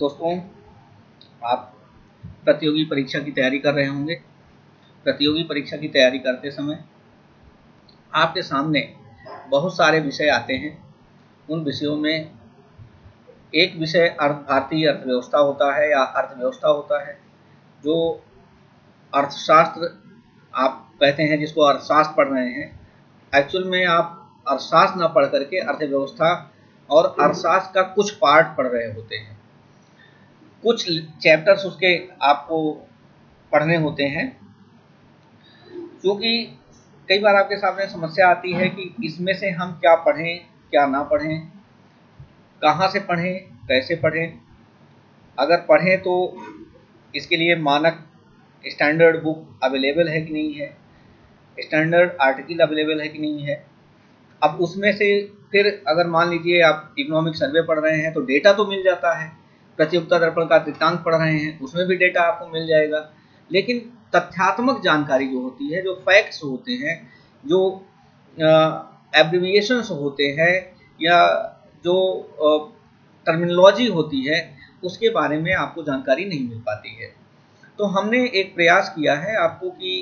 दोस्तों, आप प्रतियोगी परीक्षा की तैयारी कर रहे होंगे। प्रतियोगी परीक्षा की तैयारी करते समय आपके सामने बहुत सारे विषय आते हैं। उन विषयों में एक विषय अर्थ, भारतीय अर्थव्यवस्था होता है या अर्थव्यवस्था होता है, जो अर्थशास्त्र आप कहते हैं, जिसको अर्थशास्त्र पढ़ रहे हैं। एक्चुअल में आप अर्थशास्त्र न पढ़ करके अर्थव्यवस्था और अर्थशास्त्र का कुछ पार्ट पढ़ रहे होते हैं। कुछ चैप्टर्स उसके आपको पढ़ने होते हैं क्योंकि कई बार आपके सामने समस्या आती है कि इसमें से हम क्या पढ़ें, क्या ना पढ़ें, कहाँ से पढ़ें, कैसे पढ़ें। अगर पढ़ें तो इसके लिए मानक स्टैंडर्ड बुक अवेलेबल है कि नहीं है स्टैंडर्ड आर्टिकल अवेलेबल है कि नहीं है। अब उसमें से फिर अगर मान लीजिए आप इकोनॉमिक सर्वे पढ़ रहे हैं तो डेटा तो मिल जाता है। प्रतियोगिता दर्पण का वृत्तांत पढ़ रहे हैं, उसमें भी डेटा आपको मिल जाएगा। लेकिन तथ्यात्मक जानकारी जो होती है, जो फैक्ट्स होते हैं, जो एब्रीविएशंस होते हैं, या जो टर्मिनोलॉजी होती है, उसके बारे में आपको जानकारी नहीं मिल पाती है। तो हमने एक प्रयास किया है आपको कि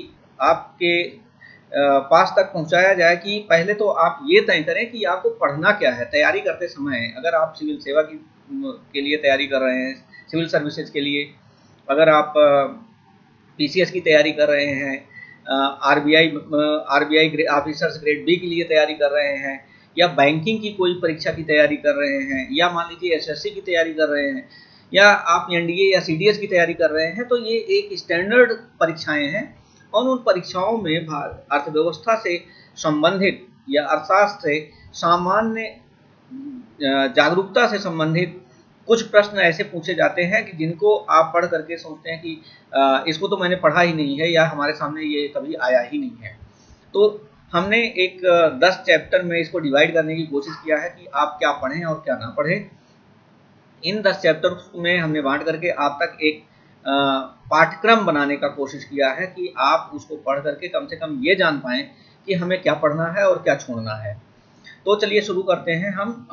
आपके पास तक पहुँचाया जाए कि पहले तो आप ये तय करें कि आपको पढ़ना क्या है, तैयारी करते समय, अगर आप सिविल सेवा की के लिए तैयारी कर रहे हैं, सिविल सर्विसेज़ के लिए। अगर आप पीसीएस की तैयारी कर रहे हैं RBI RBI officers grade B के लिए तैयारी कर रहे हैं, या बैंकिंग की कोई परीक्षा की तैयारी कर रहे हैं, या मान लीजिए एसएससी की तैयारी कर रहे हैं, या आप एनडीए या सीडीएस की तैयारी कर रहे हैं तो ये एक स्टैंडर्ड परीक्षाएँ हैं। और उन परीक्षाओं में अर्थव्यवस्था से संबंधित या अर्थशास्त्र से सामान्य जागरूकता से संबंधित कुछ प्रश्न ऐसे पूछे जाते हैं कि जिनको आप पढ़ करके सोचते हैं कि इसको तो मैंने पढ़ा ही नहीं है या हमारे सामने ये कभी आया ही नहीं है। तो हमने एक दस चैप्टर में इसको डिवाइड करने की कोशिश किया है कि आप क्या पढ़ें और क्या ना पढ़ें। इन दस चैप्टर में हमने बांट करके आप तक एक पाठ्यक्रम बनाने का कोशिश किया है कि आप उसको पढ़ करके कम से कम ये जान पाएँ कि हमें क्या पढ़ना है और क्या छोड़ना है। तो चलिए शुरू करते हैं हम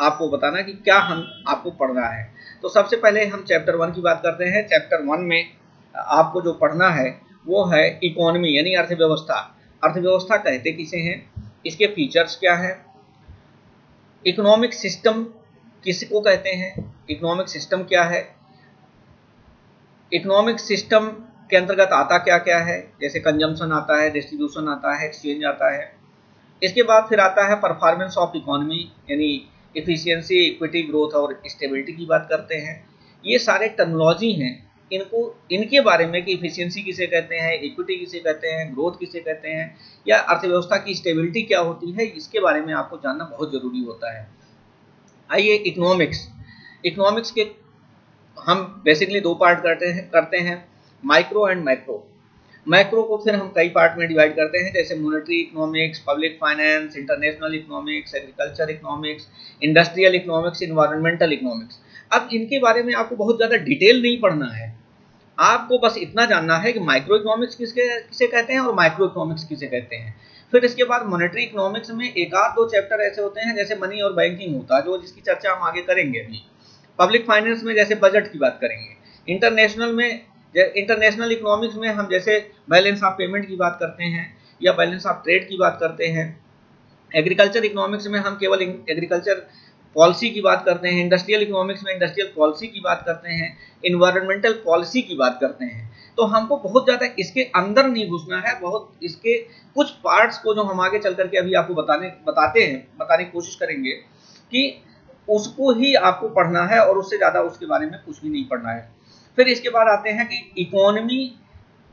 आपको बताना कि क्या हम आपको पढ़ना है। तो सबसे पहले हम चैप्टर वन की बात करते हैं। चैप्टर वन में आपको जो पढ़ना है, वो है इकोनॉमी यानी अर्थव्यवस्था। अर्थव्यवस्था कहते किसे हैं? इसके फीचर्स क्या है? इकोनॉमिक सिस्टम किसको कहते हैं? इकोनॉमिक सिस्टम क्या है? इकोनॉमिक सिस्टम के अंतर्गत आता क्या क्या है? जैसे कंजम्पशन आता है डिस्ट्रीब्यूशन आता है एक्सचेंज आता है। इसके बाद फिर आता है परफॉर्मेंस ऑफ़ इकोनॉमी यानी इफिशियंसी इक्विटी ग्रोथ और स्टेबिलिटी की बात करते हैं। ये सारे टर्मोलॉजी हैं। इनको, इनके बारे में कि इफिशियंसी किसे कहते हैं इक्विटी किसे कहते हैं ग्रोथ किसे कहते हैं, या अर्थव्यवस्था की स्टेबिलिटी क्या होती है, इसके बारे में आपको जानना बहुत ज़रूरी होता है। आइए इकोनॉमिक्स इकोनॉमिक्स के हम बेसिकली दो पार्ट करते हैं करते हैं माइक्रो एंड मैक्रो मैक्रो को फिर हम कई पार्ट में डिवाइड करते हैं, जैसे monetary economics public finance international economics agriculture economics industrial economics environmental economics अब इनके बारे में आपको बहुत ज़्यादा डिटेल नहीं पढ़ना है। आपको बस इतना जानना है कि माइक्रो इकोनॉमिक्स किसके, किसे कहते हैं और माइक्रो इकोनॉमिक्स किसे कहते हैं। फिर इसके बाद मॉनेटरी इकोनॉमिक्स में एक आध दो चैप्टर ऐसे होते हैं, जैसे मनी और बैंकिंग होता है, जो जिसकी चर्चा हम आगे करेंगे अभी। पब्लिक फाइनेंस में जैसे बजट की बात करेंगे। इंटरनेशनल में इंटरनेशनल इकोनॉमिक्स में हम जैसे बैलेंस ऑफ़ पेमेंट की बात करते हैं, या बैलेंस ऑफ़ ट्रेड की बात करते हैं एग्रीकल्चर इकोनॉमिक्स में हम केवल एग्रीकल्चर पॉलिसी की बात करते हैं इंडस्ट्रियल इकोनॉमिक्स में इंडस्ट्रियल पॉलिसी की बात करते हैं इन्वायरमेंटल पॉलिसी की बात करते हैं। तो हमको बहुत ज़्यादा इसके अंदर नहीं घुसना है, बहुत इसके कुछ पार्ट्स को जो हम आगे चल करके अभी आपको बताने, बताते हैं, बताने की कोशिश करेंगे कि उसको ही आपको पढ़ना है और उससे ज़्यादा उसके बारे में कुछ भी नहीं पढ़ना है। फिर इसके बाद आते हैं कि इकोनॉमी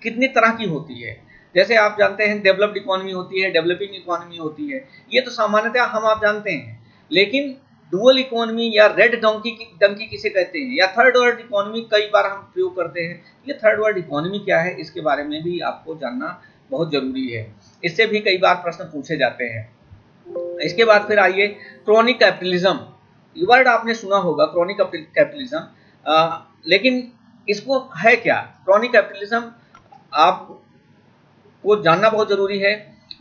कितनी तरह की होती है। जैसे आप जानते हैं डेवलप्ड इकोनॉमी होती है डेवलपिंग इकोनॉमी होती है, ये तो सामान्यतः हम आप जानते हैं। लेकिन डुअल इकोनॉमी या रेड डंकी डंकी किसे कहते हैं? या थर्ड वर्ल्ड इकोनॉमी कई बार हम प्रयोग करते हैं। ये थर्ड वर्ल्ड इकोनॉमी क्या है? इसके बारे में भी आपको जानना बहुत ज़रूरी है। इससे भी कई बार प्रश्न पूछे जाते हैं। इसके बाद फिर आइए क्रोनिक कैपिटलिज्म वर्ड आपने सुना होगा क्रोनिक कैपिटलिज्म लेकिन इसको है क्या? क्रॉनिक कैपिटलिज्म आपको जानना बहुत ज़रूरी है।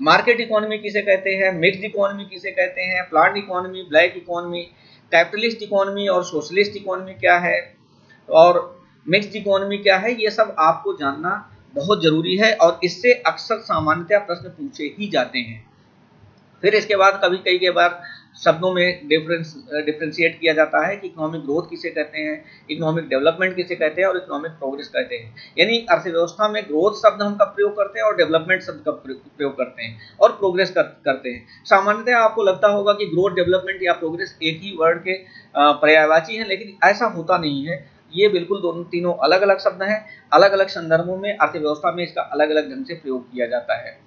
मार्केट इकोनॉमी किसे कहते हैं? मिक्स्ड इकोनॉमी किसे कहते हैं? Plant economy black economy capitalist economy और सोशलिस्ट इकोनॉमी क्या है? और मिक्स्ड इकोनॉमी क्या है? ये सब आपको जानना बहुत ज़रूरी है और इससे अक्सर सामान्यतः प्रश्न पूछे ही जाते हैं। फिर इसके बाद कभी कई के बार शब्दों में डिफरेंस डिफ्रेंशिएट किया जाता है कि इकोनॉमिक ग्रोथ किसे कहते हैं इकोनॉमिक डेवलपमेंट किसे कहते हैं और इकोनॉमिक प्रोग्रेस कहते हैं। यानी अर्थव्यवस्था में ग्रोथ शब्द हम कब प्रयोग करते हैं और डेवलपमेंट शब्द कब प्रयोग करते हैं और प्रोग्रेस कर, करते हैं। सामान्यतः आपको लगता होगा कि ग्रोथ डेवलपमेंट या प्रोग्रेस एक ही वर्ड के पर्यायवाची हैं लेकिन ऐसा होता नहीं है। ये बिल्कुल दोनों तीनों अलग अलग शब्द हैं। अलग अलग संदर्भों में अर्थव्यवस्था में इसका अलग अलग ढंग से प्रयोग किया जाता है।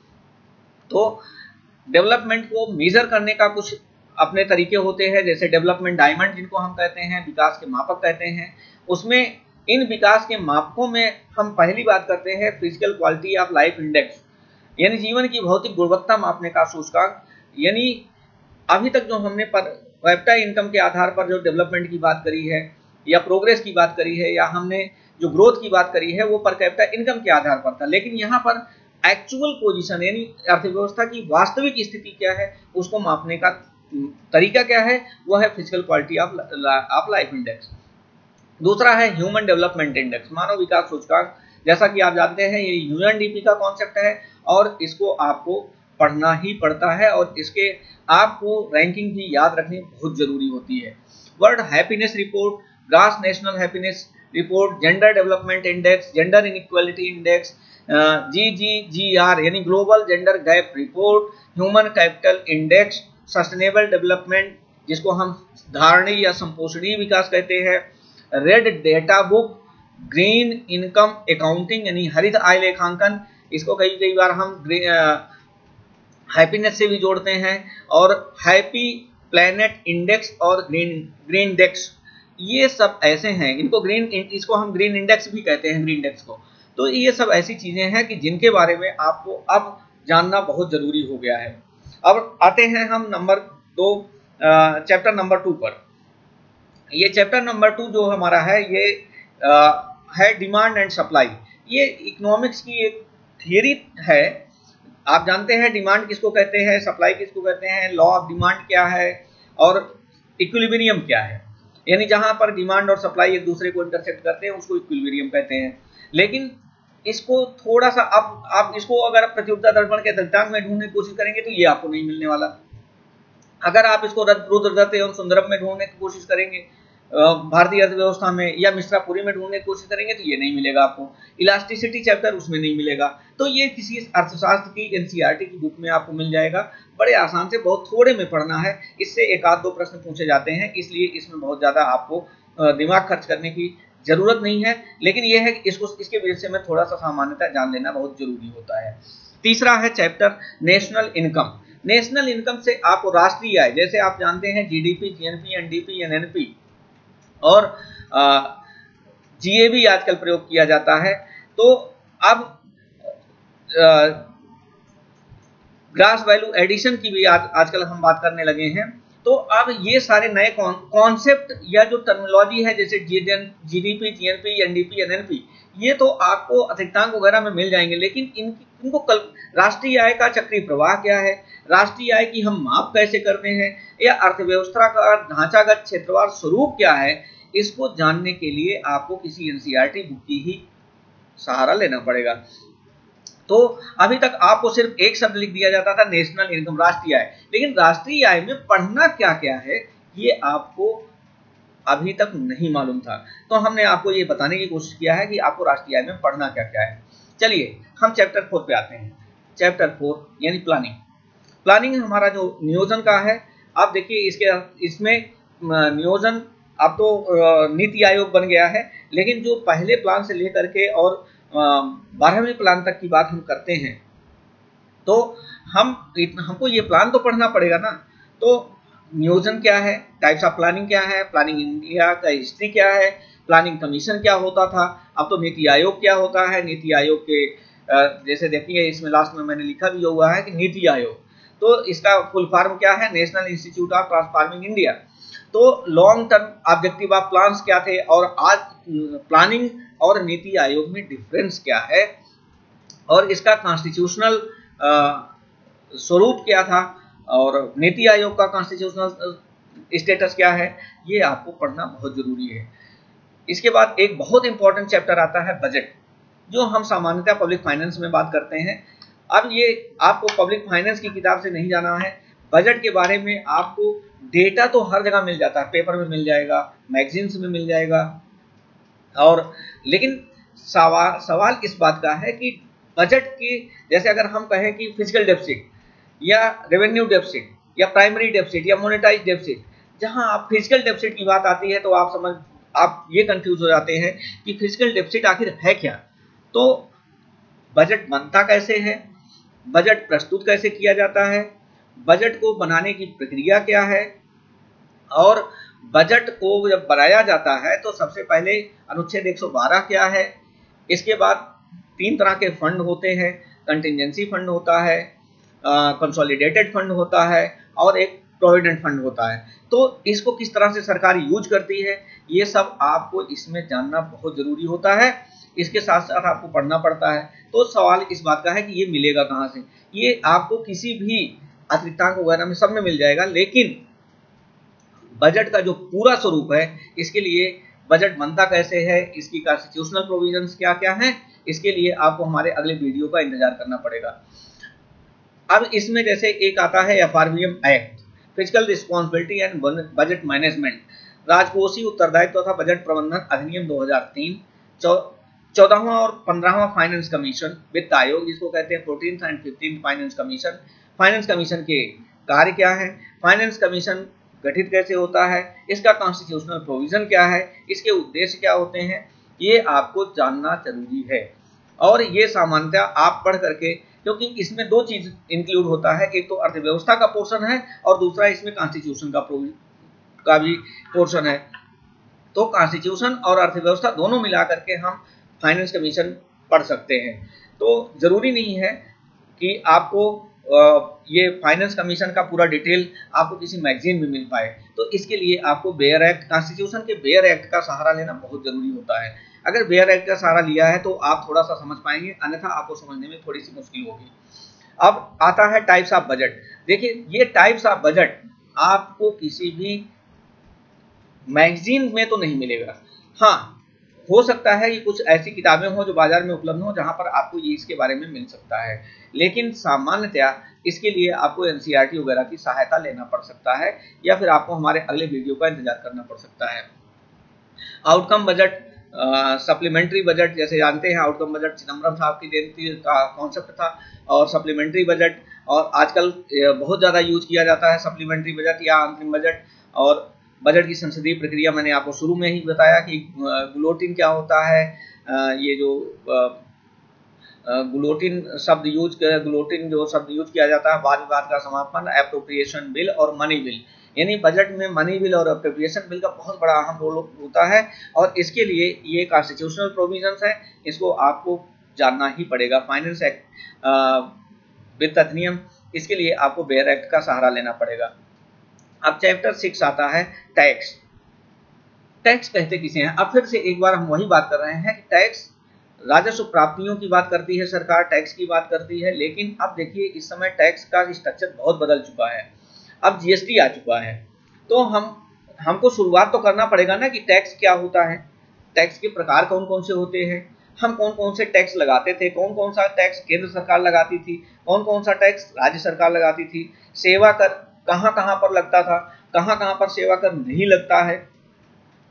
तो डेवलपमेंट को मेजर करने का कुछ अपने तरीके होते हैं, जैसे डेवलपमेंट डायमंड जिनको हम कहते हैं, विकास के मापक कहते हैं, उसमें इन विकास के मापकों में हम पहली बात करते हैं physical quality of life index यानी जीवन की भौतिक गुणवत्ता मापने का सूचकांक यानी अभी तक जो हमने पर कैपिटा इनकम के आधार पर जो डेवलपमेंट की बात करी है, या प्रोग्रेस की बात करी है, या हमने जो ग्रोथ की बात करी है, वो पर कैपिटा इनकम के आधार पर था। लेकिन यहाँ पर एक्चुअल पोजीशन यानी अर्थव्यवस्था की वास्तविक स्थिति क्या है, उसको मापने का तरीका क्या है? वो है physical quality of of life index दूसरा है ह्यूमन डेवलपमेंट इंडेक्स मानव विकास सूचकांक जैसा कि आप जानते हैं, ये यूएनडीपी का कॉन्सेप्ट है और इसको आपको पढ़ना ही पड़ता है और इसके आपको रैंकिंग भी याद रखनी बहुत ज़रूरी होती है। World happiness report gross national happiness report gender development index gender inequality index G G G R यानी global gender gap report human capital index sustainable development जिसको हम धारणीय या संपोषणीय विकास कहते हैं red data book green income accounting यानी हरित आय लेखांकन, इसको कई कई बार हम हैप्पीनेस से भी जोड़ते हैं, और हैप्पी प्लेनेट इंडेक्स और ग्रीन ग्रीन डेक्स ये सब ऐसे हैं, इनको ग्रीन इसको हम ग्रीन इंडेक्स भी कहते हैं ग्रीन इंडेक्स को। तो ये सब ऐसी चीज़ें हैं कि जिनके बारे में आपको अब जानना बहुत ज़रूरी हो गया है। अब आते हैं हम नंबर दो चैप्टर नंबर टू पर। ये चैप्टर नंबर टू जो हमारा है ये आ, है डिमांड एंड सप्लाई ये इकोनॉमिक्स की एक थियरी है। आप जानते हैं डिमांड किसको कहते हैं सप्लाई किसको कहते हैं लॉ ऑफ़ डिमांड क्या है और इक्विलिब्रियम क्या है। यानी जहाँ पर डिमांड और सप्लाई एक दूसरे को इंटरसेक्ट करते हैं उसको इक्विलिब्रियम कहते हैं। लेकिन इसको थोड़ा सा आप आप इसको अगर प्रतियोगिता दर्पण के दृष्टांत में ढूँढने की कोशिश करेंगे तो ये आपको नहीं मिलने वाला। अगर आप इसको रुद्रदत्त एवं सुंदरम में ढूँढने की कोशिश करेंगे भारतीय अर्थव्यवस्था में या मिश्रापुरी में ढूँढने की कोशिश करेंगे तो ये नहीं मिलेगा आपको। इलास्टिसिटी चैप्टर उसमें नहीं मिलेगा। तो ये किसी अर्थशास्त्र की, एनसीईआरटी की बुक में आपको मिल जाएगा। बड़े आसान से, बहुत थोड़े में पढ़ना है। इससे एक आध दो प्रश्न पूछे जाते हैं, इसलिए इसमें बहुत ज़्यादा आपको दिमाग खर्च करने की ज़रूरत नहीं है, लेकिन यह है कि इसको, इसके विषय में थोड़ा सा सामान्यता जान लेना बहुत ज़रूरी होता है। तीसरा है chapter, national income. National income से आपको राष्ट्रीय आय, जैसे आप जानते हैं जीडीपी जीएनपी एनडीपी एनएनपी और जीए भी आजकल प्रयोग किया जाता है। तो अब ग्रास वैल्यू एडिशन की भी आज, आजकल हम बात करने लगे हैं। तो अब ये सारे नए कॉन्सेप्ट या जो टर्मिनोलॉजी है, जैसे जीडीपी जीएनपी एनडीपी एनएनपी ये तो आपको अतिरिक्तांक वगैरह में मिल जाएँगे। लेकिन इन इनको कल राष्ट्रीय आय का चक्रीय प्रवाह क्या है? राष्ट्रीय आय की हम माप कैसे करते हैं? या अर्थव्यवस्था का ढांचागत क्षेत्रवार स्वरूप क्या है? इसको जानने के लिए आपको किसी एनसीईआरटी बुक की ही सहारा लेना पड़ेगा। तो अभी तक आपको सिर्फ़ एक शब्द लिख दिया जाता था नेशनल इनकम राष्ट्रीय आय। लेकिन राष्ट्रीय आय में पढ़ना क्या क्या है, ये आपको अभी तक नहीं मालूम था। तो हमने आपको ये बताने की कोशिश किया है कि आपको राष्ट्रीय आय में पढ़ना क्या क्या है। चलिए, हम चैप्टर फोर पे आते हैं। चैप्टर फोर यानी प्लानिंग प्लानिंग हमारा जो नियोजन का है, आप देखिए इसके, इसमें नियोजन, अब तो नीति आयोग बन गया है, लेकिन जो पहले प्लान से लेकर के और बारहवें प्लान तक की बात हम करते हैं। तो हम हमको ये प्लान तो पढ़ना पड़ेगा ना। तो नियोजन क्या है? टाइप्स ऑफ़ प्लानिंग क्या है? प्लानिंग इंडिया का हिस्ट्री क्या है? प्लानिंग कमीशन क्या होता था? अब तो नीति आयोग क्या होता है? नीति आयोग के जैसे देखिए, इसमें लास्ट में मैंने लिखा भी हुआ है कि नीति आयोग। तो इसका फुल फॉर्म क्या है? National institute of transforming India तो long term objective of plans क्या थे? और आज प्लानिंग और नीति आयोग में डिफरेंस क्या है? और इसका कॉन्स्टिट्यूशनल स्वरूप क्या था? और नीति आयोग का कॉन्स्टिट्यूशनल स्टेटस क्या है? ये आपको पढ़ना बहुत ज़रूरी है। इसके बाद एक बहुत इंपॉर्टेंट चैप्टर आता है बजट जो हम सामान्यतः पब्लिक फाइनेंस में बात करते हैं। अब ये आपको पब्लिक फाइनेंस की किताब से नहीं जाना है। बजट के बारे में आपको डेटा तो हर जगह मिल जाता है। पेपर में मिल जाएगा मैगजीन्स में मिल जाएगा और लेकिन सवाल सवाल इस बात का है कि बजट की, जैसे अगर हम कहें कि फ़िज़िकल डेफिसिट या रेवेन्यू डेफिसिट या प्राइमरी डेफिसिट या मोनेटाइज डेफिसिट जहाँ आप फ़िज़िकल डेफिसिट की बात आती है तो आप समझ, आप ये कंफ्यूज हो जाते हैं कि फ़िज़िकल डेफिसिट आखिर है क्या। तो बजट बनता कैसे है? बजट प्रस्तुत कैसे किया जाता है? बजट को बनाने की प्रक्रिया क्या है? और बजट को जब बनाया जाता है तो सबसे पहले अनुच्छेद 112 क्या है? इसके बाद तीन तरह के फंड होते हैं। कंटिजेंसी फंड होता है कंसोलिडेटेड फंड होता है और एक प्रोविडेंट फंड होता है। तो इसको किस तरह से सरकार यूज़ करती है? ये सब आपको इसमें जानना बहुत ज़रूरी होता है। इसके साथ साथ आपको पढ़ना पड़ता है। तो सवाल इस बात का है कि ये मिलेगा कहाँ से? ये आपको किसी भी अतिरिक्तांक वगैरह में सब में मिल जाएगा, लेकिन बजट का जो पूरा स्वरूप है, इसके लिए बजट बनता कैसे है, इसकी कॉन्स्टिट्यूशनल प्रोविजंस क्या क्या है, इसके लिए आपको हमारे अगले वीडियो का इंतज़ार करना पड़ेगा। अब इसमें जैसे एक आता है F act physical responsibility and budget management राजकोषीय उत्तरदायित्व तथा बजट प्रबंधन अधिनियम 2003 चौदहवा और पंद्रहवा फाइनेंस कमीशन वित्त आयोग, जिसको कहते हैं fourteen and fifteen finance commission finance commission के कार्य क्या है? फाइनेंस कमीशन गठित कैसे होता है, इसका कॉन्स्टिट्यूशनल प्रोविज़न क्या है, इसके उद्देश्य क्या होते हैं, ये आपको जानना ज़रूरी है। और ये सामान्यतः आप पढ़ करके, क्योंकि इसमें दो चीज़ इंक्लूड होता है, एक तो अर्थव्यवस्था का पोर्शन है और दूसरा इसमें कॉन्स्टिट्यूशन का का भी पोर्शन है। तो कॉन्स्टिट्यूशन और अर्थव्यवस्था दोनों मिला करके हम फाइनेंस कमीशन पढ़ सकते हैं। तो ज़रूरी नहीं है कि आपको ये फाइनेंस कमीशन का पूरा डिटेल आपको किसी मैगजीन में मिल पाए। तो इसके लिए आपको बेयर एक्ट कॉन्स्टिट्यूशन के बेयर एक्ट का सहारा लेना बहुत ज़रूरी होता है। अगर बेयर एक्ट का सहारा लिया है तो आप थोड़ा सा समझ पाएँगे, अन्यथा आपको समझने में थोड़ी सी मुश्किल होगी। अब आता है टाइप्स ऑफ़ बजट देखिए, ये टाइप्स ऑफ़ बजट आपको किसी भी मैगजीन में तो नहीं मिलेगा। हाँ हो सकता है कि कुछ ऐसी किताबें हो जो बाज़ार में उपलब्ध हो जहाँ पर आपको ये इसके बारे में मिल सकता है। लेकिन सामान्यतया इसके लिए आपको e वगैरह की सहायता लेना पड़ सकता है या फिर आपको हमारे अगले वीडियो का इंतज़ार करना पड़ सकता है। आउटकम बजट सप्लीमेंट्री बजट, जैसे जानते हैं आउटकम बजट चिदम्बरम साहब की देन का कॉन्सेप्ट था और सप्लीमेंट्री बजट और आजकल बहुत ज़्यादा यूज़ किया जाता है सप्लीमेंट्री बजट या अंतरिम बजट और बजट की संसदीय प्रक्रिया मैंने आपको शुरू में ही बताया कि ग्लोटिन क्या होता है ये जो ग्लोटिन शब्द यूज़ ग्लोटिन जो शब्द यूज़ किया जाता है, वाद विवाद का समापन अप्रोप्रिएशन बिल और मनी बिल यानी बजट में मनी बिल और अप्रोप्रिएशन बिल का बहुत बड़ा अहम रोल होता है और इसके लिए ये कॉन्स्टिट्यूशनल प्रोविजंस है, इसको आपको जानना ही पड़ेगा। फाइनेंस एक्ट वित्त अधिनियम, इसके लिए आपको बेयर एक्ट का सहारा लेना पड़ेगा। अब चैप्टर सिक्स आता है टैक्स टैक्स कहते किसे हैं? अब फिर से एक बार हम वही बात कर रहे हैं कि टैक्स राजस्व प्राप्तियों की बात करती है सरकार टैक्स की बात करती है, लेकिन अब देखिए इस समय टैक्स का स्ट्रक्चर बहुत बदल चुका है। अब जीएसटी आ चुका है। तो हम, हमको शुरुआत तो करना पड़ेगा ना कि टैक्स क्या होता है? टैक्स के प्रकार कौन कौन से होते हैं? हम कौन कौन से टैक्स लगाते थे? कौन कौन सा टैक्स केंद्र सरकार लगाती थी? कौन कौन सा टैक्स राज्य सरकार लगाती थी? सेवा कर कहाँ कहाँ पर लगता था कहाँ कहाँ पर सेवा कर नहीं लगता है।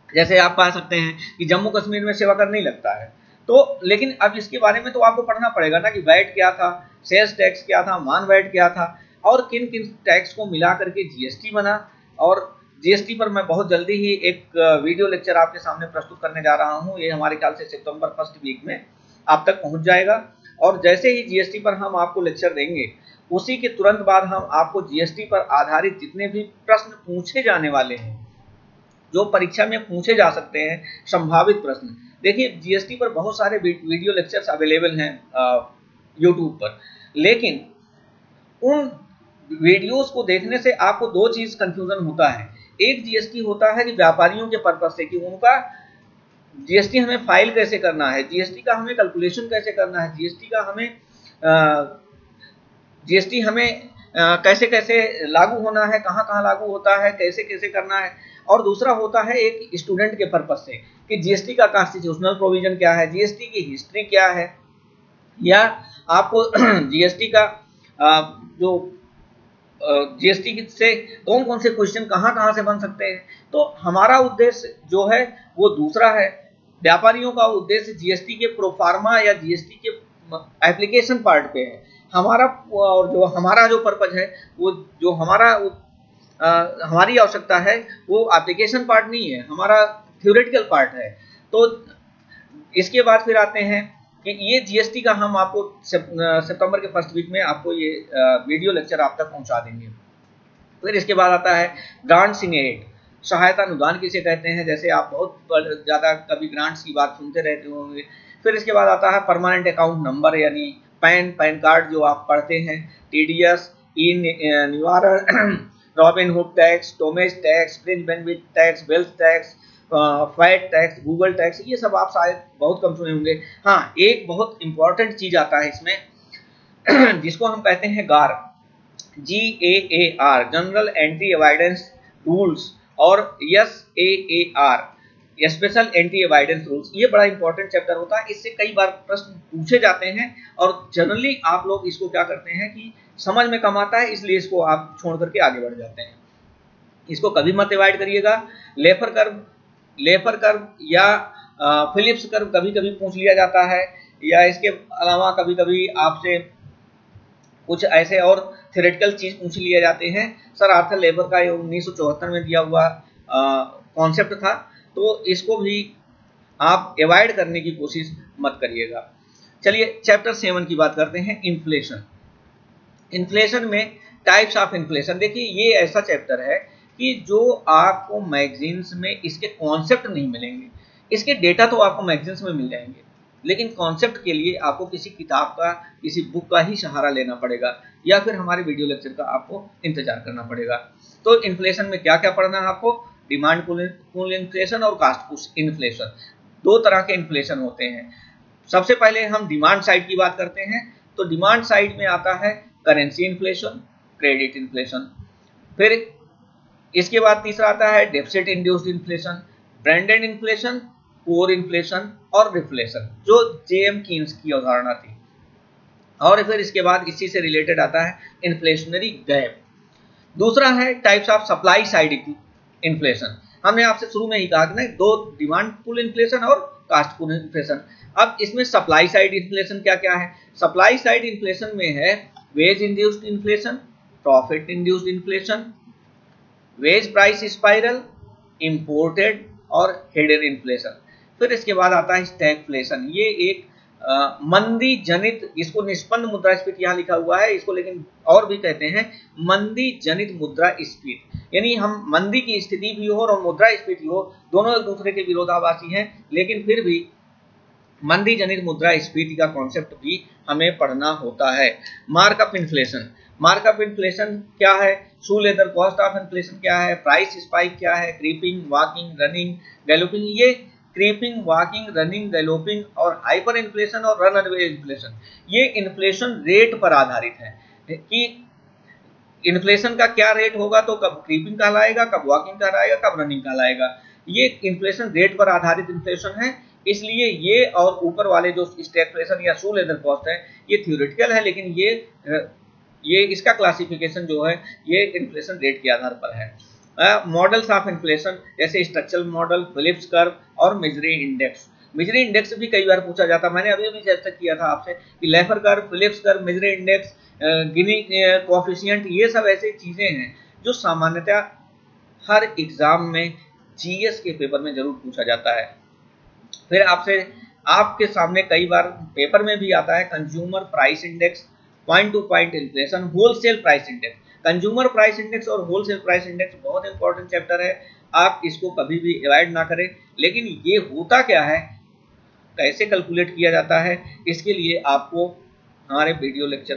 जैसे आप कह सकते हैं कि जम्मू कश्मीर में सेवा कर नहीं लगता है। तो लेकिन अब इसके बारे में तो आपको पढ़ना पड़ेगा ना कि वैट क्या था, सेल्स टैक्स क्या था, मान वैट क्या था, और किन किन टैक्स को मिला करके जीएसटी बना। और जीएसटी पर मैं बहुत जल्दी ही एक वीडियो लेक्चर आपके सामने प्रस्तुत करने जा रहा हूँ। ये हमारे ख्याल से सितंबर फ़र्स्ट वीक में आप तक पहुँच जाएगा। और जैसे ही जीएसटी पर हम आपको लेक्चर देंगे उसी के तुरंत बाद हम आपको जीएसटी पर आधारित जितने भी प्रश्न पूछे जाने वाले हैं, जो परीक्षा में पूछे जा सकते हैं, संभावित प्रश्न। देखिए जीएसटी पर बहुत सारे वीडियो लेक्चर्स अवेलेबल हैं यूट्यूब पर। लेकिन उन वीडियोस को देखने से आपको दो चीज़ कंफ्यूजन होता है। एक जीएसटी होता है कि व्यापारियों के पर्पज से कि उनका जीएसटी हमें फ़ाइल कैसे करना है? जीएसटी का हमें कैलकुलेशन कैसे करना है? जीएसटी का हमें जीएसटी हमें आ, कैसे कैसे लागू होना है कहाँ कहाँ लागू होता है कैसे कैसे करना है? और दूसरा होता है एक स्टूडेंट के पर्पज से कि जीएसटी का कॉन्स्टिट्यूशनल प्रोविज़न क्या है जीएसटी की हिस्ट्री क्या है? या आपको जीएसटी का आ, जो जीएसटी से कौन कौन से क्वेश्चन कहाँ कहाँ से बन सकते हैं? तो हमारा उद्देश्य जो है वो दूसरा है। व्यापारियों का उद्देश्य जीएसटी के प्रोफार्मा या जीएसटी के एप्लीकेशन पार्ट पे है। हमारा और जो हमारा जो पर्पज है वो जो हमारा आ, हमारी आवश्यकता है वो एप्लीकेशन पार्ट नहीं है हमारा थ्योरेटिकल पार्ट है। तो इसके बाद फिर आते हैं कि ये जीएसटी का हम आपको सितंबर के फ़र्स्ट वीक में आपको ये वीडियो लेक्चर आप तक पहुँचा देंगे। फिर इसके बाद आता है ग्रांट्स इन एड सहायता अनुदान किसे कहते हैं? जैसे आप बहुत ज़्यादा कभी ग्रांट्स की बात सुनते रहते होंगे। फिर इसके बाद आता है परमानेंट अकाउंट नंबर यानी पैन पैन कार्ड जो आप पढ़ते हैं, टीडीएस, ई निवारण, Robin Hood tax tonnage tax fringe benefit tax, wealth tax fat tax, Google tax, ये सब आप शायद बहुत कम सुने होंगे। हाँ एक बहुत इंपॉर्टेंट चीज़ आता है इसमें, जिसको हम कहते हैं GAAR. G A A R general anti avoidance rules और S A A R special anti avoidance rules ये बड़ा इंपॉर्टेंट चैप्टर होता है। इससे कई बार प्रश्न पूछे जाते हैं और जनरली आप लोग इसको क्या करते हैं कि समझ में कम आता है, इसलिए इसको आप छोड़ करके आगे बढ़ जाते हैं। इसको कभी मत अवॉइड करिएगा। लेफर कर्व लेफर कर्व या फिलिप्स कर्व कभी कभी पूछ लिया जाता है। या इसके अलावा कभी कभी आपसे कुछ ऐसे और थेरेटिकल चीज़ पूछ लिए जाते हैं। सर आर्थर लेबर का उन्नीस सौ चौहत्तर में दिया हुआ कॉन्सेप्ट था। तो इसको भी आप अवॉइड करने की कोशिश मत करिएगा। चलिए चैप्टर सेवन की बात करते हैं इन्फ्लेशन इन्फ्लेशन में टाइप्स ऑफ़ इन्फ्लेशन देखिए, ये ऐसा चैप्टर है कि जो आपको मैगजीन्स में इसके कॉन्सेप्ट नहीं मिलेंगे। इसके डेटा तो आपको मैगजीन्स में मिल जाएँगे, लेकिन कॉन्सेप्ट के लिए आपको किसी किताब का, किसी बुक का ही सहारा लेना पड़ेगा, या फिर हमारे वीडियो लेक्चर का आपको इंतज़ार करना पड़ेगा। तो इन्फ्लेशन में क्या क्या पढ़ना है आपको? डिमांड पुल इन्फ्लेशन और कास्ट इन्फ्लेशन। दो तरह के इन्फ्लेशन होते हैं। सबसे पहले हम डिमांड साइड की बात करते हैं। तो डिमांड साइड में आता है करेंसी इन्फ्लेशन, क्रेडिट इन्फ्लेशन। फिर इसके बाद तीसरा आता है deficit induced inflation, branded inflation, core inflation और रिफ्लेशन, जो जेएम कीन्स की अवधारणा थी। और फिर इसके बाद इसी से रिलेटेड आता है इन्फ्लेशनरी गैप। दूसरा है types of supply side inflation हमने आपसे शुरू में ही कहा कि नहीं दो डिमांड पुल इन्फ्लेशन और कास्ट पुल इन्फ्लेशन अब इसमें सप्लाई साइड इन्फ्लेशन क्या क्या है? सप्लाई साइड इन्फ्लेशन में है wage induced inflation profit induced inflation wage price spiral imported और हिडन इन्फ्लेशन फिर इसके बाद आता है स्टैगफ्लेशन ये एक आ, मंदी जनित इसको निष्पन्न मुद्रास्फीति यहाँ लिखा हुआ है इसको लेकिन और भी कहते हैं मंदी जनित मुद्रा स्फीति. यानी हम मंदी की स्थिति भी हो और मुद्रा स्फीति हो, दोनों एक दूसरे के विरोधाभासी हैं, लेकिन फिर भी मंदी जनित मुद्रा स्फीति का कॉन्सेप्ट भी हमें पढ़ना होता है। मार्कअप इन्फ्लेशन मार्कअप इन्फ्लेशन क्या है? Shoe leather cost of inflation क्या है? प्राइस स्पाइक क्या है? क्रीपिंग वॉकिंग रनिंग गैलोपिंग ये क्रीपिंग वॉकिंग रनिंग गैलोपिंग और हाइपर इन्फ्लेशन और रन अवे इन्फ्लेशन ये इन्फ्लेशन रेट पर आधारित है कि इन्फ्लेशन का क्या रेट होगा तो कब क्रीपिंग कहलाएगा, कब वॉकिंग कहलाएगा, कब रनिंग कहलाएगा। ये इन्फ्लेशन रेट पर आधारित इन्फ्लेशन है। इसलिए ये और ऊपर वाले जो स्टेगफ्लेशन या शू लेदर कॉस्ट है, ये थ्योरेटिकल है, लेकिन ये ये इसका क्लासिफिकेशन जो है, ये इन्फ्लेशन रेट के आधार पर है। मॉडल्स ऑफ़ इन्फ्लेशन जैसे स्ट्रक्चरल मॉडल फिलिप्स कर्व और मिजरी इंडेक्स मिजरी इंडेक्स भी कई बार पूछा जाता मैंने अभी भी चर्चा किया था आपसे कि Laffer curve, Phillips curve, misery index Gini coefficient ये सब ऐसी चीज़ें हैं जो सामान्यतः हर एग्ज़ाम में जीएस के पेपर में ज़रूर पूछा जाता है। फिर आपसे, आपके सामने कई बार पेपर में भी आता है consumer price index point to point inflation wholesale price index consumer price index और होलसेल प्राइस इंडेक्स बहुत इंपॉर्टेंट चैप्टर है। आप इसको कभी भी अवॉइड ना करें। लेकिन ये होता क्या है कैसे कैलकुलेट किया जाता है। इसके लिए आपको हमारे वीडियो लेक्चर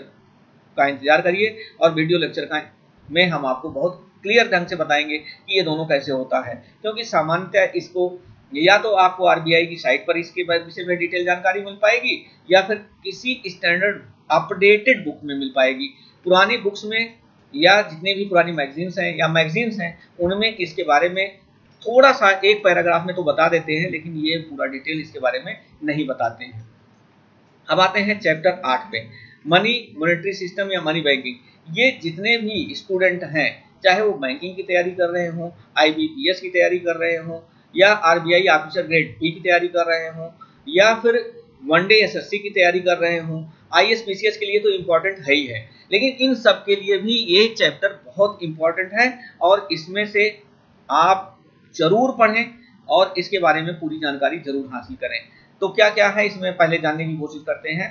का इंतज़ार करिए और वीडियो लेक्चर का में हम आपको बहुत क्लियर ढंग से बताएँगे कि ये दोनों कैसे होता है। क्योंकि सामान्यतः इसको या तो आपको आरबीआई की साइट पर इसके विषय में डिटेल जानकारी मिल पाएगी या फिर किसी स्टैंडर्ड अपडेटेड बुक में मिल पाएगी। पुरानी बुक्स में या जितने भी पुरानी मैगजीन्स हैं या मैगजीन्स हैं, उनमें इसके बारे में थोड़ा सा एक पैराग्राफ में तो बता देते हैं, लेकिन ये पूरा डिटेल इसके बारे में नहीं बताते हैं। अब आते हैं चैप्टर आठ पे। मनी मॉनेटरी सिस्टम या मनी बैंकिंग। ये जितने भी स्टूडेंट हैं, चाहे वो बैंकिंग की तैयारी कर रहे हों आईबीपीएस की तैयारी कर रहे हों, या आरबीआई ऑफिसर ग्रेड पी की तैयारी कर रहे हों, या फिर वनडे एसएससी की तैयारी कर रहे हों आईएसपीसीएस के लिए तो इम्पोर्टेंट है ही है। लेकिन इन सब के लिए भी ये चैप्टर बहुत इम्पोर्टेंट है, और इसमें से आप ज़रूर पढ़ें और इसके बारे में पूरी जानकारी ज़रूर हासिल करें। तो क्या क्या है इसमें पहले जानने की कोशिश करते हैं।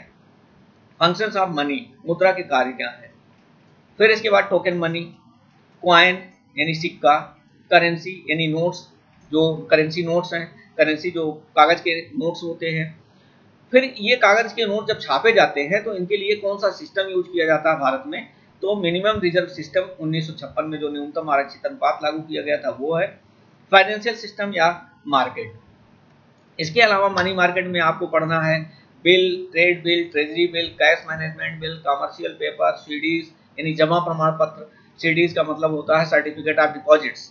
फ़ंक्शंस ऑफ़ मनी मुद्रा के कार्य क्या है? फिर इसके बाद टोकन मनी क्वाइन यानी सिक्का करेंसी यानी नोट्स जो करेंसी नोट्स हैं करेंसी जो कागज़ के नोट्स होते हैं। फिर ये कागज़ के नोट जब छापे जाते हैं तो इनके लिए कौन सा सिस्टम यूज़ किया जाता है भारत में? तो मिनिमम रिज़र्व सिस्टम उन्नीस सौ छप्पन में जो न्यूनतम आरक्षित अनुपात लागू किया गया था, वो है फाइनेंशियल सिस्टम या मार्केट इसके अलावा मनी मार्केट में आपको पढ़ना है bill trade bill treasury bill cash management bill commercial paper CDs यानी जमा प्रमाण पत्र सीडीज का मतलब होता है certificate of deposits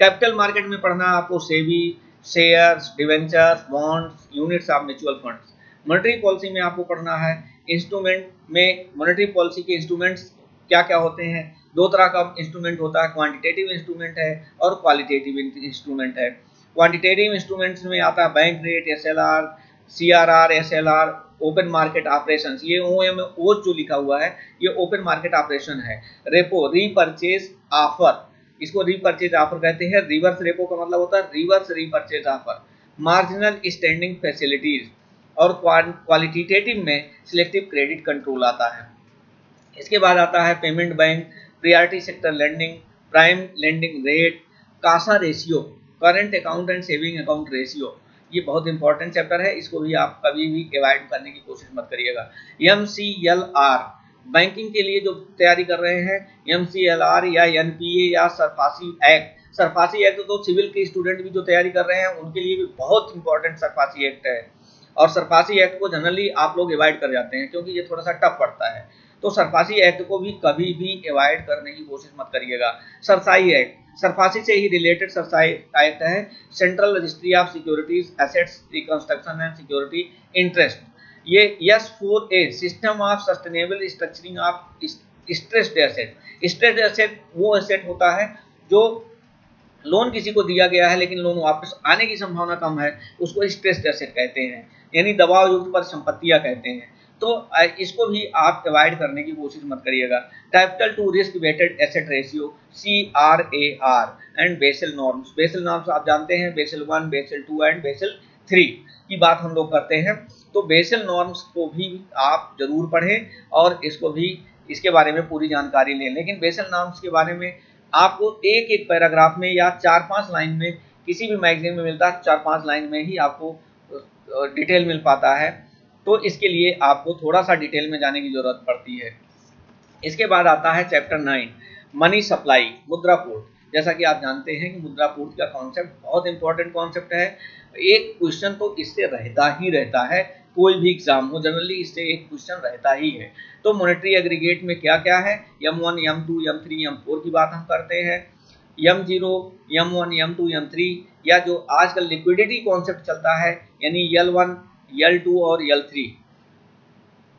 capital market में पढ़ना आपको SEBI shares debentures bonds units of mutual funds monetary policy में आपको पढ़ना है इंस्ट्रूमेंट में मॉनेटरी पॉलिसी के इंस्ट्रूमेंट्स क्या क्या होते हैं दो तरह का इंस्ट्रूमेंट होता है क्वांटिटेटिव इंस्ट्रूमेंट है और क्वालिटेटिव इंस्ट्रूमेंट है। क्वांटिटेटिव इंस्ट्रूमेंट्स में आता है bank rate S L R C R R S L R open market operation ये ओ एम ओ जो लिखा हुआ है, ये ओपन मार्केट ऑपरेशन है। रेपो रीपरचेज ऑफ़र इसको रीपरचेज ऑफ़र कहते हैं। रिवर्स रेपो का मतलब होता है reverse repurchase offer marginal standing facilities और क्वालिटेटिव में सिलेक्टिव क्रेडिट कंट्रोल आता है। इसके बाद आता है payment bank priority sector lending prime lending rate CASA ratio current account and saving account ratio ये बहुत इंपॉर्टेंट चैप्टर है। इसको भी आप कभी भी अवॉइड करने की कोशिश मत करिएगा। M C L R banking के लिए जो तैयारी कर रहे हैं एम सी एल आर या एन पी ए या सरफासी एक्ट सरफासी एक्ट तो सिविल के स्टूडेंट भी जो तैयारी कर रहे हैं, उनके लिए भी बहुत इंपॉर्टेंट सरफासी एक्ट है। और सरफासी एक्ट को जनरली आप लोग अवॉइड कर जाते हैं, क्योंकि ये थोड़ा सा टफ पड़ता है। तो सरफासी एक्ट को भी कभी भी अवॉइड करने की कोशिश मत करिएगा। सरसाई एक्ट सरफासी से ही रिलेटेड सरसाई एक्ट है। Central registry of securities assets reconstruction and security interest ये S four A system of sustainable structuring of stressed asset stressed asset वो एसेट होता है जो लोन किसी को दिया गया है, लेकिन लोन वापस आने की संभावना कम है, उसको स्ट्रेस्ड एसेट कहते हैं। यानी दबाव युक्त पर संपत्तियाँ कहते हैं। तो इसको भी आप अवॉइड करने की कोशिश मत करिएगा। Capital to risk weighted asset ratio C R A R and Basel norms Basel norms आप जानते हैं Basel one Basel two and Basel three की बात हम लोग करते हैं। तो बेसल नॉर्म्स को भी आप ज़रूर पढ़ें और इसको भी, इसके बारे में पूरी जानकारी लें। लेकिन बेसल नॉर्म्स के बारे में आपको एक एक पैराग्राफ में या चार पाँच लाइन में किसी भी मैगजीन में मिलता है चार पाँच लाइन में ही आपको डिटेल मिल पाता है। तो इसके लिए आपको थोड़ा सा डिटेल में जाने की ज़रूरत पड़ती है। इसके बाद आता है चैप्टर नाइन मनी सप्लाई मुद्रा पूर्त जैसा कि आप जानते हैं कि मुद्रा पूर्त का कॉन्सेप्ट बहुत इंपॉर्टेंट कॉन्सेप्ट है। एक क्वेश्चन तो इससे रहता ही रहता है, कोई भी एग्ज़ाम हो जनरली इससे एक क्वेश्चन रहता ही है। तो मोनेटरी एग्रीगेट में क्या क्या है? M one M two M three M four की बात हम करते हैं। M zero M one M two M three या जो आजकल लिक्विडिटी कॉन्सेप्ट चलता है, यानी यल वन यल टू और यल थ्री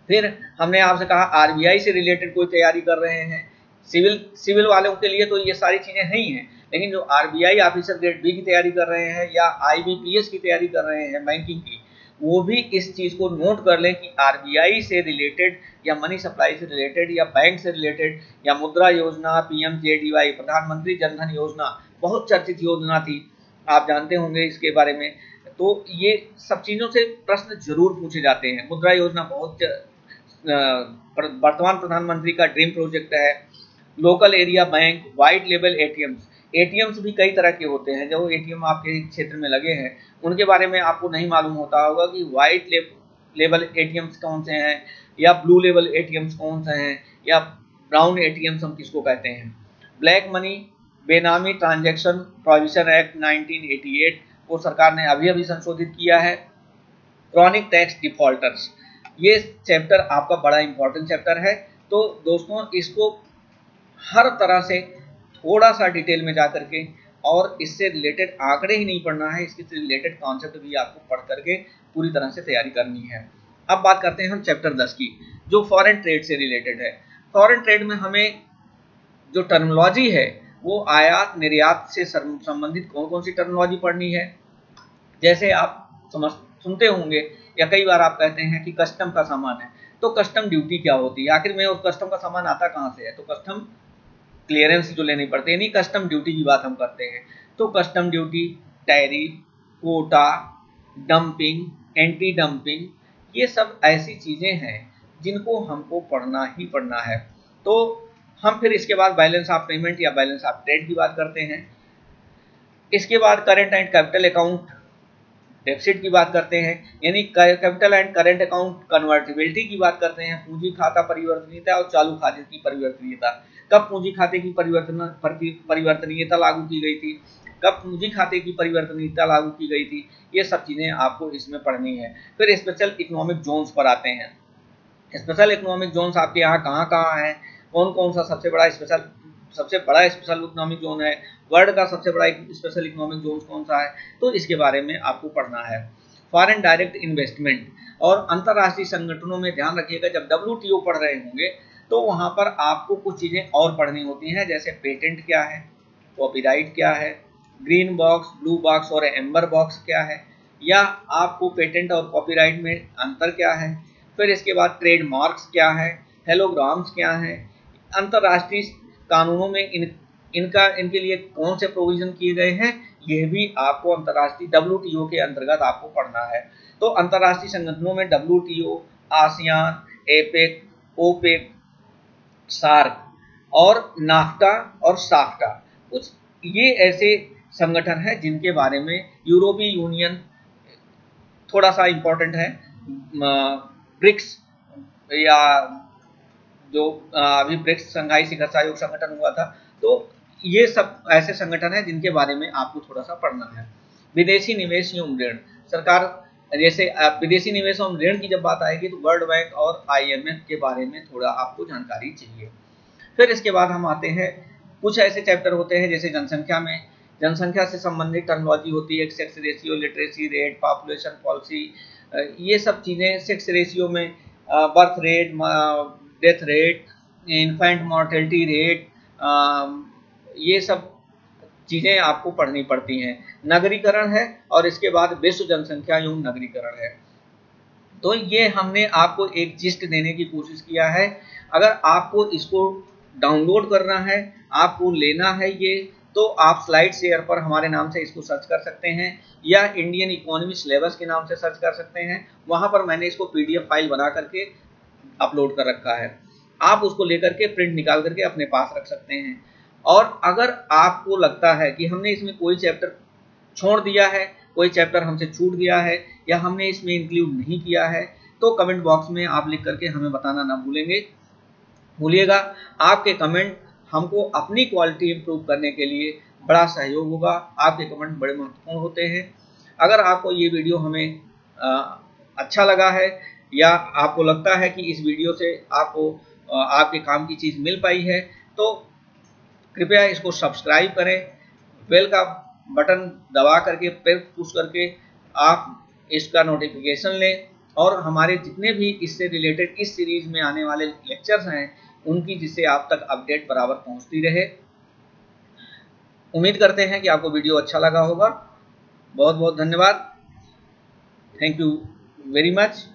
फिर हमने आपसे कहा आरबीआई से रिलेटेड कोई तैयारी कर रहे हैं। सिविल सिविल वालों के लिए तो ये सारी चीज़ें नहीं है लेकिन जो आरबीआई ऑफिसर ग्रेड बी की तैयारी कर रहे हैं या आईबीपीएस की तैयारी कर रहे हैं बैंकिंग की, वो भी इस चीज़ को नोट कर लें कि आरबीआई से रिलेटेड या मनी सप्लाई से रिलेटेड या बैंक से रिलेटेड या मुद्रा योजना पीएमजेडीवाई प्रधानमंत्री जनधन योजना, बहुत चर्चित योजना थी। आप जानते होंगे इसके बारे में। तो ये सब चीज़ों से प्रश्न ज़रूर पूछे जाते हैं। मुद्रा योजना बहुत वर्तमान प्रधानमंत्री का ड्रीम प्रोजेक्ट है। Local area bank, white level ATMs. ATMs भी कई तरह के होते हैं। जो एटीएम आपके क्षेत्र में लगे हैं, उनके बारे में आपको नहीं मालूम होता होगा कि वाइट लेवल एटीएम्स कौन से हैं, या ब्लू लेवल एटीएम्स कौन से हैं, या ब्राउन एटीएम्स हम किसको कहते हैं। Black money, benami transaction, provision act 1988 को सरकार ने अभी अभी संशोधित किया है। क्रॉनिक टैक्स डिफॉल्टर्स ये चैप्टर आपका बड़ा इंपॉर्टेंट चैप्टर है। तो दोस्तों, इसको हर तरह से थोड़ा सा डिटेल में जा करके और इससे रिलेटेड आंकड़े ही नहीं पढ़ना है। इसके रिलेटेड कॉन्सेप्ट भी आपको पढ़ करके पूरी तरह से तैयारी करनी है। अब बात करते हैं हम चैप्टर दस की, जो फॉरेन ट्रेड से रिलेटेड है। फॉरेन ट्रेड में हमें जो टर्मोलॉजी है, वो आयात निर्यात से संबंधित कौन कौन सी टर्मोलॉजी पढ़नी है? जैसे आप समझ सुनते होंगे, या कई बार आप कहते हैं कि कस्टम का सामान है तो कस्टम ड्यूटी क्या होती है? आखिर में उस कस्टम का सामान आता कहाँ से है? तो कस्टम क्लियरेंस जो लेनी पड़ती है नहीं कस्टम ड्यूटी की बात हम करते हैं। तो custom duty tariff quota dumping anti dumping ये सब ऐसी चीज़ें हैं जिनको हमको पढ़ना ही पढ़ना है। तो हम फिर इसके बाद बैलेंस ऑफ़ पेमेंट या बैलेंस ऑफ़ ट्रेड की बात करते हैं। इसके बाद current and capital account deficit की बात करते हैं, यानी capital and current account convertibility की बात करते हैं, पूंजी खाता परिवर्तनीयता और चालू खाते की परिवर्तनीयता। कब पूंजी खाते की परिवर्तन परिवर्तनीयता लागू की गई थी? कब पूंजी खाते की परिवर्तनीयता लागू की गई थी? ये सब चीज़ें आपको इसमें पढ़नी है। फिर स्पेशल इकोनॉमिक जोन्स पर आते हैं। स्पेशल इकोनॉमिक जोन्स आपके यहाँ कहाँ कहाँ हैं? कौन कौन सा सबसे बड़ा स्पेशल सबसे बड़ा स्पेशल इकोनॉमिक जोन है? वर्ल्ड का सबसे बड़ा स्पेशल इकोनॉमिक जोन कौन सा है? तो इसके बारे में आपको पढ़ना है। फॉरेन डायरेक्ट इन्वेस्टमेंट और अंतर्राष्ट्रीय संगठनों में ध्यान रखिएगा, जब डब्ल्यूटीओ पढ़ रहे होंगे तो वहाँ पर आपको कुछ चीज़ें और पढ़नी होती हैं, जैसे पेटेंट क्या है कॉपीराइट क्या है ग्रीन बॉक्स ब्लू बॉक्स और एम्बर बॉक्स क्या है, या आपको पेटेंट और कॉपीराइट में अंतर क्या है, फिर इसके बाद ट्रेड मार्क्स क्या है हेलोग्राम्स क्या है, अंतर्राष्ट्रीय कानूनों में इन इनका, इनके लिए कौन से प्रोविज़न किए गए हैं, यह भी आपको अंतर्राष्ट्रीय डब्ल्यू के अंतर्गत आपको पढ़ना है। तो अंतर्राष्ट्रीय संगठनों में WTO ASEAN, APEC, OPEC, SAARC और नाफ्टा और साफ्टा, कुछ ये ऐसे संगठन है जिनके बारे में यूरोपीय यूनियन थोड़ा सा इम्पोर्टेंट है। ब्रिक्स या जो अभी ब्रिक्स संघाई शिखर सहयोग संगठन हुआ था तो ये सब ऐसे संगठन हैं जिनके बारे में आपको थोड़ा सा पढ़ना है। विदेशी निवेश एवं ऋण। सरकार, जैसे विदेशी निवेश एवं ऋण की जब बात आएगी तो वर्ल्ड बैंक और आईएमएफ के बारे में थोड़ा आपको जानकारी चाहिए। फिर इसके बाद हम आते हैं। कुछ ऐसे चैप्टर होते हैं जैसे जनसंख्या में। जनसंख्या से संबंधित टर्मोलॉजी होती है sex ratio literacy rate population policy ये सब चीज़ें सेक्स रेशियो में birth rate death rate infant mortality rate ये सब चीज़ें आपको पढ़नी पड़ती हैं। नगरीकरण है और इसके बाद विश्व जनसंख्या एवं नगरीकरण है। तो ये हमने आपको एक जिस्ट देने की कोशिश किया है। अगर आपको इसको डाउनलोड करना है, आपको लेना है ये तो आप स्लाइड शेयर पर हमारे नाम से इसको सर्च कर सकते हैं या इंडियन इकोनॉमी सिलेबस के नाम से सर्च कर सकते हैं। वहाँ पर मैंने इसको पीडीएफ फ़ाइल बना करके अपलोड कर रखा है। आप उसको लेकर के प्रिंट निकाल करके अपने पास रख सकते हैं। और अगर आपको लगता है कि हमने इसमें कोई चैप्टर छोड़ दिया है कोई चैप्टर हमसे छूट गया है या हमने इसमें इंक्लूड नहीं किया है तो कमेंट बॉक्स में आप लिख करके हमें बताना ना भूलेंगे। भूलिएगा आपके कमेंट हमको अपनी क्वालिटी इंप्रूव करने के लिए बड़ा सहयोग होगा। आपके कमेंट बड़े महत्वपूर्ण होते हैं। अगर आपको ये वीडियो हमें आ, अच्छा लगा है या आपको लगता है कि इस वीडियो से आपको आ, आपके काम की चीज़ मिल पाई है तो कृपया इसको सब्सक्राइब करें बेल का बटन दबा करके फिर पुश करके आप इसका नोटिफिकेशन लें और हमारे जितने भी इससे रिलेटेड इस सीरीज़ में आने वाले लेक्चर्स हैं, उनकी जिससे आप तक अपडेट बराबर पहुँचती रहे। उम्मीद करते हैं कि आपको वीडियो अच्छा लगा होगा। बहुत बहुत धन्यवाद। Thank you very much